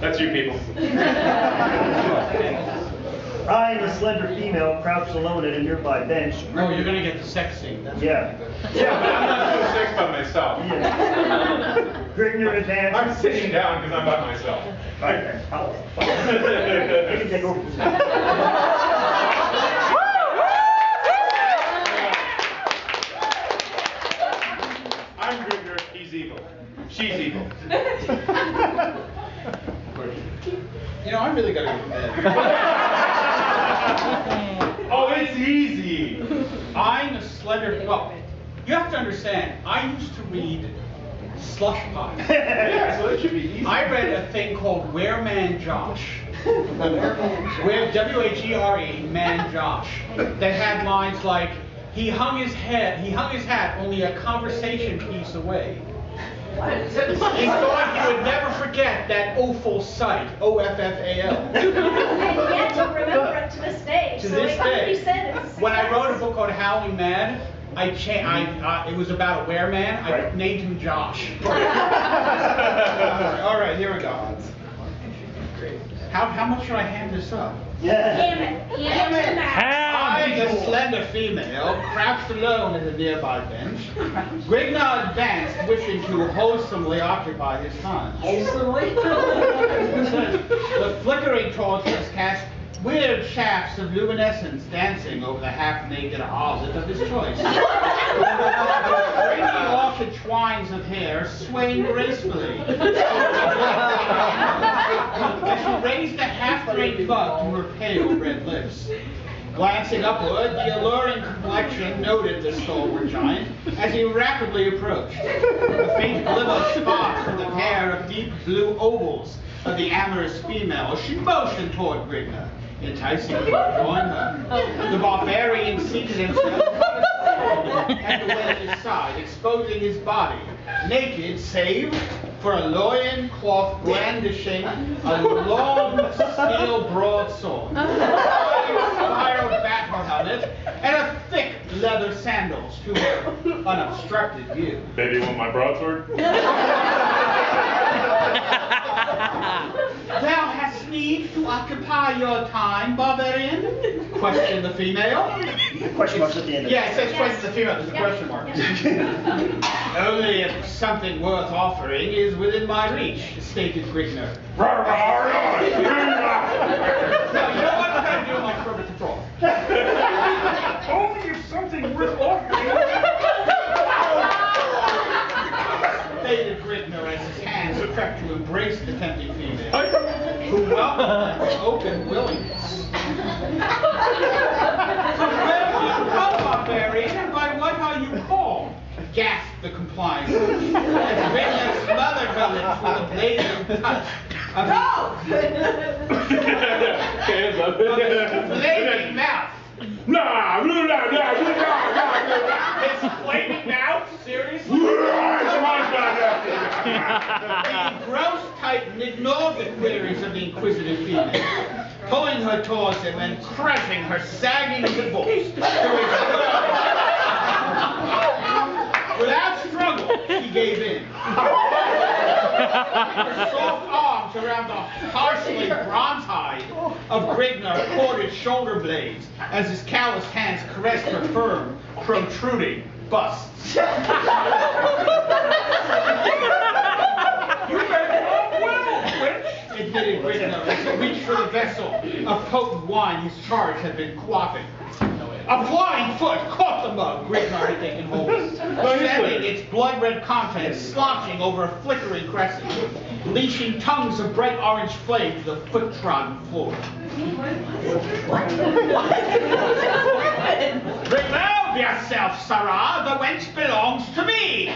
That's you people. I am a slender female crouched alone at a nearby bench. Oh, you're gonna get the sex scene. That's Yeah. Yeah, but I'm not so sex by myself. yeah. Grignr advanced. I'm sitting down because I'm by myself. Okay. I'll- You can take over. I'm Grigger, he's evil. She's evil. You know, I really gotta go to bed. Oh, it's easy. I'm a slender. Well, you have to understand. I used to read slush pies. Yeah, so it should be easy. I read a thing called Where Man Josh. Where W H E R E Man Josh. That had lines like he hung his head, he hung his hat only a conversation piece away. He thought he would never forget that awful sight, O F F A L. And yet you remember it to this day. To so this it day. be said it's When I wrote a book called Howling Mad, I cha- I uh, it was about a wereman. I Right. named him Josh. all right, all right, here we go. How how much should I hand this up? Yeah. Damn it. Damn it. I, the slender female, crouched alone at a nearby bench. Grigna advanced, wishing to wholesomely occupy his time. Wholesomely? the flickering torches cast weird shafts of luminescence dancing over the half-naked olive of his choice. Stringy orchid twines of hair swaying gracefully. As she raised a half-drained bud to her pale red lips. Glancing upward, the alluring complexion noted the stalwart giant as he rapidly approached. A faint glimmer sparked from the pair of deep blue ovals of the amorous female. She motioned toward Grigna, to join her. The barbarian seated himself at the wench's side, exposing his body, naked save for a loin cloth brandishing a long steel broadsword, a spiral battle helmet, and a thick leather sandals to her unobstructed view. Baby, want my broadsword? need to occupy your time, barbarian? Question the female. Question marks at the end of Yeah, it it. says question the female, there's a Yeah, question mark. yeah. Only if something worth offering is within my reach, stated Grignr. No, you know what? I'm gonna do my corporate control. Only if something worth offering. Stated Grignr as his hands crept to embrace the tempting female, who welcomed with open willingness. Where do you come, barbarian, and by what are you called? gasped the compliant witch, as Grignr smothered her lips with a blazing touch of his Hands up. mouth. Nah, blah, blah, blah. His flaming mouth? Seriously? The gross titan ignored the queries of the inquisitive female, pulling her towards him and crushing her sagging throat. Without struggle, he gave in. Her soft arms around the harshly bronze hide of Grignr corded shoulder blades as his calloused hands caressed her firm, protruding bust. You better off well, witch, admitted Grignr as he reached for the vessel of potent wine his charge had been quaffing. A flying foot caught the mug Grignr had taken hold of, sending its blood-red contents sloshing over a flickering crescent, leashing tongues of bright orange flame to the foot-trodden floor. Remove yourself, Sarah. The wench belongs to me.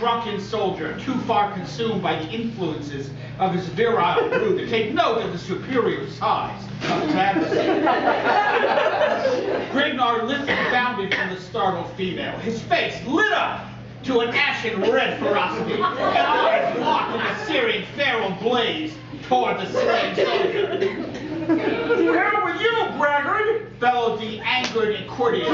Blabbered a drunken soldier, too far consumed by the influences of his virile brood to take note of the superior size of his adversary. Grignr lifted and bounded from the startled female, his face lit up to an ashen red ferocity, and eyes locked in a Syrian feral blaze toward the slain soldier. To hell with you, braggart! bellowed the angered courtier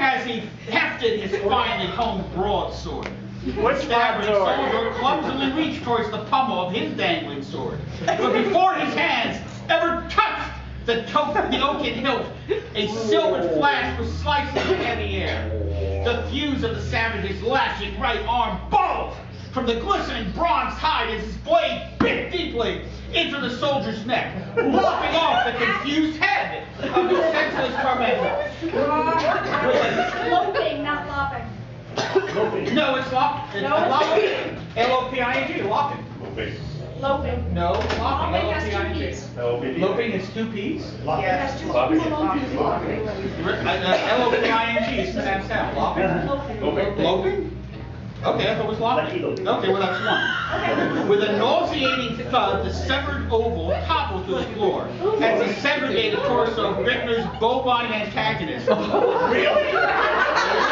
as he hefted his finely honed broadsword. What stabbing soldier clumsily reached towards the pommel of his dangling sword. But before his hands ever touched the, to- the oaken hilt, a silver flash was slicing the heavy air. The fuse of the savage's lashing right arm bulged from the glistening bronze hide as his blade bit deeply into the soldier's neck, lopping off the confused head of the senseless tormentor. Loping, not lopping. No, it's locked. It's No, it's- lopping. L-O-P-I-N-G, lopping. Loping. No, lopping, Lopping has two L-O-P-I-N-G. P's. Loping is two P's. It has two Lopping. P's. Loping. Uh, uh, L-O-P-I-N-G is pronounced out, lopping. Loping. Loping? Okay, I thought it was lopping. Okay, well, that's one. With a nauseating thud, the severed oval toppled to the floor as the segregated torso of Rickner's bovine antagonist. Really?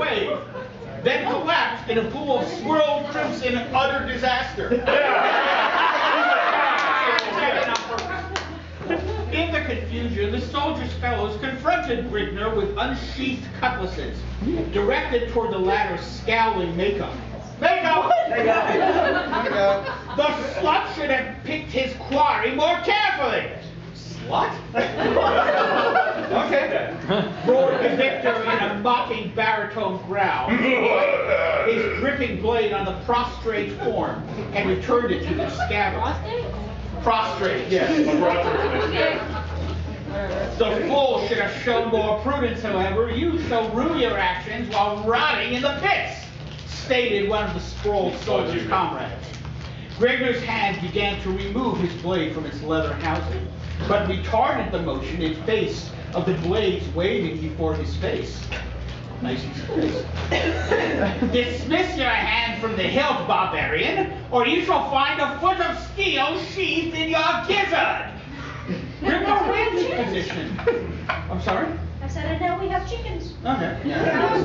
Antagonist then collapsed in a pool of swirled crimson utter disaster. In the confusion, the soldiers' fellows confronted Grignr with unsheathed cutlasses, directed toward the latter's scowling makeup. Makeup! The slut should have picked his quarry more carefully. Slut? okay. Roared the victor in a mocking baritone growl, his dripping blade on the prostrate form, and returned it to the scabbard. Prostrate, yes. The fool should have shown more prudence, however. You shall rue your actions while rotting in the pits, stated one of the sprawled soldier's comrades. Gregor's hand began to remove his blade from its leather housing, but retarded the motion in face of the blades waving before his face. Nice face. Dismiss your hand from the hilt, barbarian, or you shall find a foot of steel sheathed in your gizzard. Gregor wins his position. I'm sorry? I said, I know we have chickens. Oh, okay. Yeah.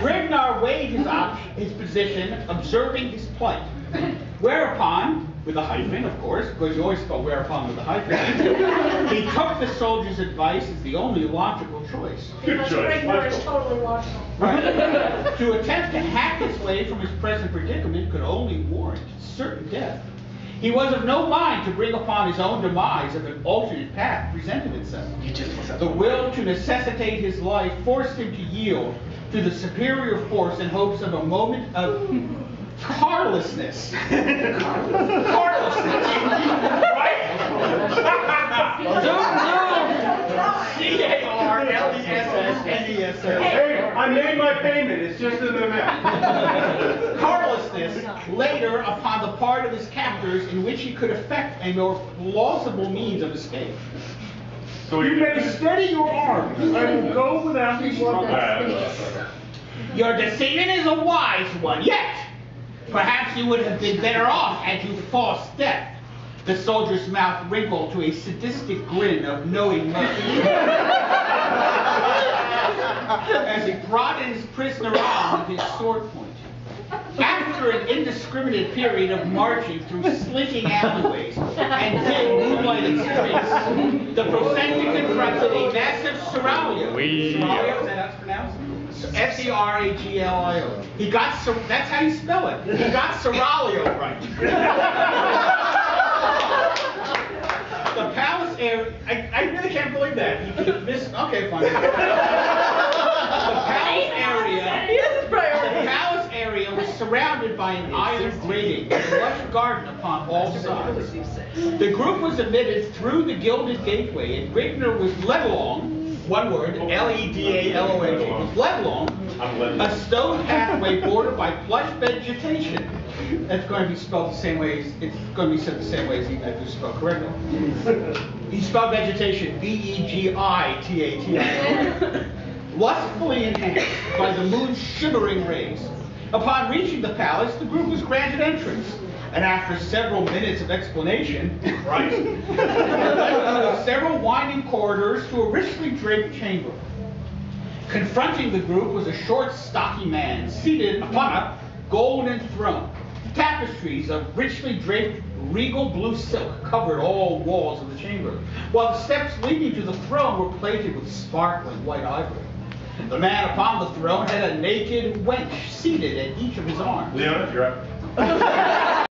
Grimnar weighed his op- his position, observing his plight. Whereupon, with a hyphen, of course, because you always spell whereupon with a hyphen, he took the soldier's advice as the only logical choice. Good choice, Rigmor is totally logical. Right. to attempt to hack his way from his present predicament could only warrant certain death. He was of no mind to bring upon his own demise if an alternate path presented itself. The will to necessitate his life forced him to yield to the superior force in hopes of a moment of carlessness. carlessness. Right? C-A-R-L-E-S-S-N-E-S-S. Hey, I made my payment, it's just in the mail. carlessness later upon the part of his captors in which he could effect a more plausible means of escape. So You may steady your arms. I will go without these Your decision is a wise one, yet perhaps you would have been better off had you forced death. The soldier's mouth wrinkled to a sadistic grin of knowing mirth. As he brought in his prisoner on with his sword point. After an indiscriminate period of marching through slinking alleyways and dim moonlighted streets, the procession confronted a massive seraglio. Seraglio, is that how it's pronounced? S-E-R-A-G-L-I-O. He got, ser- that's how you spell it. He got seraglio right. The palace area, I, I really can't believe that. You could have missed, okay, fine. The palace area, the palace area was surrounded by an iron grating with a lush garden upon all sides. The group was admitted through the gilded gateway and Rigner was led along, one word, E L-E-D-A-L-O-N-G, was led along I'm led a stone pathway bordered by plush vegetation. That's going to be spelled the same way, as- it's going to be said the same way as he as it's spelled correctly. He spelled vegetation, V-E-G-I-T-A-T-I-O-N. Lustfully enhanced by the moon's shimmering rays. Upon reaching the palace, the group was granted entrance. And after several minutes of explanation, right, several winding corridors to a richly draped chamber. Confronting the group was a short, stocky man seated upon a golden throne. Tapestries of richly draped regal blue silk covered all walls of the chamber, while the steps leading to the throne were plated with sparkling white ivory. The man upon the throne had a naked wench seated at each of his arms. Leona, you're up.